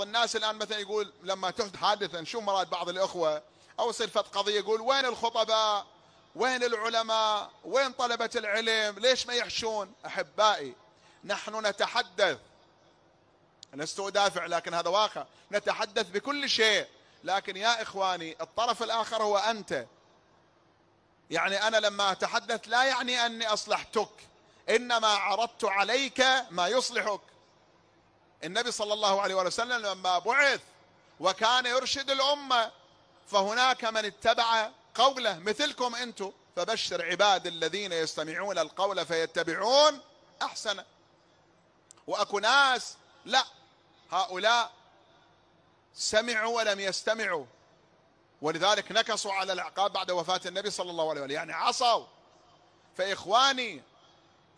بعض الناس الآن مثلا يقول لما تحدث حادثه نشوف مرات بعض الإخوة أو يصير فت قضية يقول وين الخطباء؟ وين العلماء؟ وين طلبة العلم؟ ليش ما يحشون؟ أحبائي نحن نتحدث لست ادافع لكن هذا واقع نتحدث بكل شيء لكن يا إخواني الطرف الآخر هو أنت يعني أنا لما أتحدث لا يعني أني أصلحتك إنما عرضت عليك ما يصلحك النبي صلى الله عليه وسلم لما بعث وكان يرشد الأمة فهناك من اتبع قوله مثلكم أنتم فبشر عباد الذين يستمعون القول فيتبعون احسنه وأكو ناس لا هؤلاء سمعوا ولم يستمعوا ولذلك نكصوا على العقاب بعد وفاة النبي صلى الله عليه وسلم يعني عصوا. فإخواني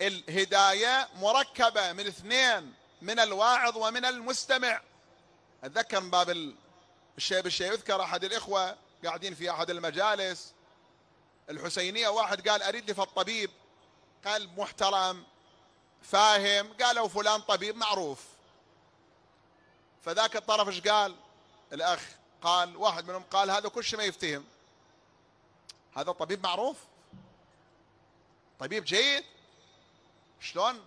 الهداية مركبة من اثنين. من الواعظ ومن المستمع. أتذكر من باب الشيء بالشيء. يذكر أحد الإخوة قاعدين في أحد المجالس. الحسينية واحد قال أريد لي الطبيب. قال محترم فاهم. قالوا فلان طبيب معروف. فذاك الطرف إيش قال؟ الأخ قال واحد منهم قال هذا كل شيء ما يفتهم. هذا طبيب معروف؟ طبيب جيد؟ شلون؟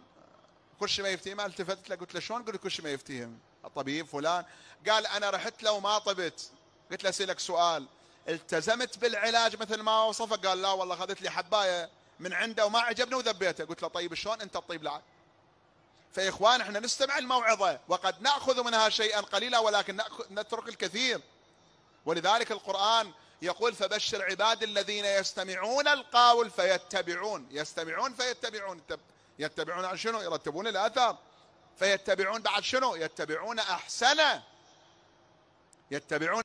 كل شيء ما يفتهم التفت له قلت له شلون قلت شيء ما يفتهم الطبيب فلان. قال أنا رحت له وما طبت. قلت له أسألك سؤال. التزمت بالعلاج مثل ما وصفه؟ قال لا والله اخذت لي حباية من عنده وما عجبني وذبيته. قلت له طيب شلون أنت تطيب العلاج فيا اخوان إحنا نستمع الموعظة وقد نأخذ منها شيئا قليلا ولكن نترك الكثير. ولذلك القرآن يقول فبشر عباد الذين يستمعون القول فيتبعون. يستمعون فيتبعون. يتبعون عن شنو؟ يرتبون الاثر فيتبعون بعد شنو؟ يتبعون أحسنه. يتبعون